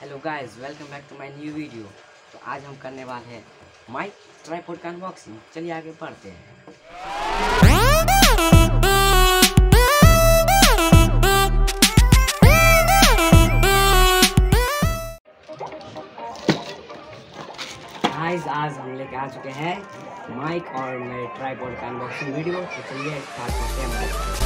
Hello guys welcome back to my new video तो आज हम करने वाले हैं माइक ट्राईपोड का अनबॉक्सिंग चलिए आगे बढ़ते हैं। गाइस आज हम लेके आ चुके हैं माइक और मेरे ट्राईपोड का अनबॉक्सिंग वीडियो तो चलिए स्टार्ट करते हैं।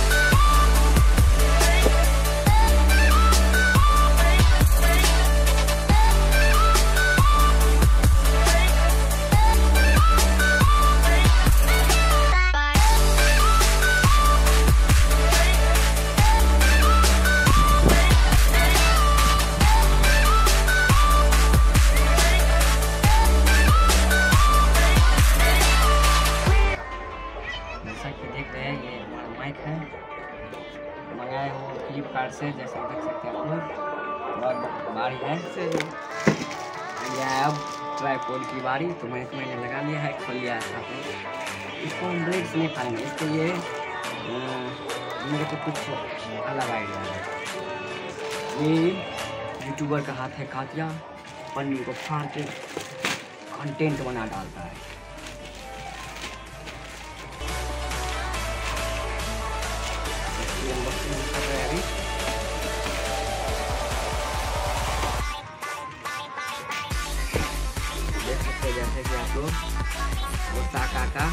मंगाए हो फ्लिपकार्ट से जैसे देख सकते हैं आप लोग। बहुत बारी है। यह है। अब ट्राईपोड की बारी तो मैं इसमें मैंने लगा लिया है खोल लिया है में। इसको हम ब्रेक से नहीं फाड़ेंगे इसके लिए मेरे को कुछ अलग आइडिया है। ये यूट्यूबर का हाथ है कातिया पन्नी को फाड़ के कंटेंट बना डालता है। हैं। जैसे कि आप लोग ओसाका का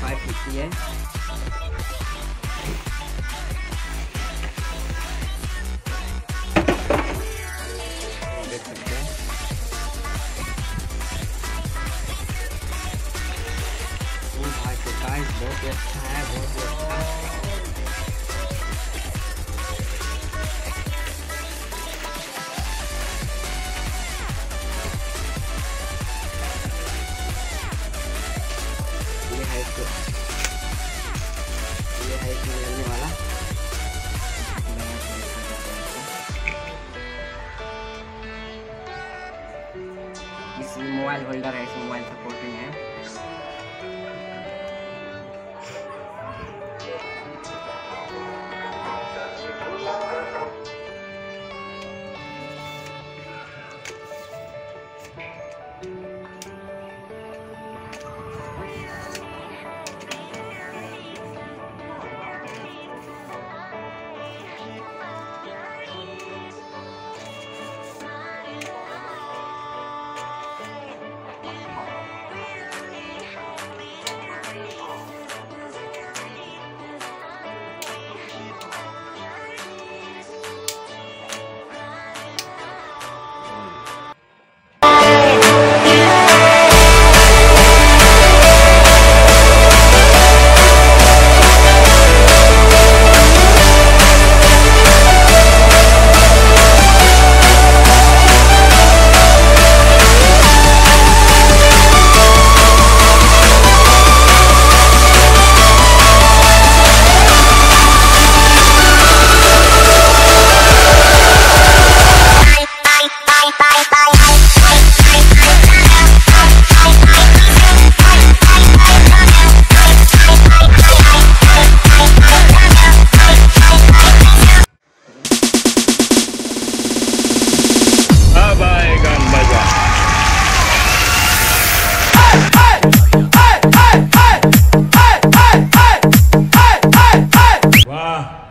फाइव फिफ्टी है बहुत ही अच्छा है, बहुत ही अच्छा। है ये है इसमें लगने वाला। इस मोबाइल होल्डर है इस मोबाइल सपोर्टिंग है।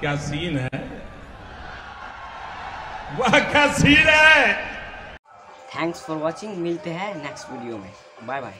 क्या सीन है? वाह, क्या सीन है? थैंक्स फॉर वॉचिंग मिलते हैं नेक्स्ट वीडियो में. Bye bye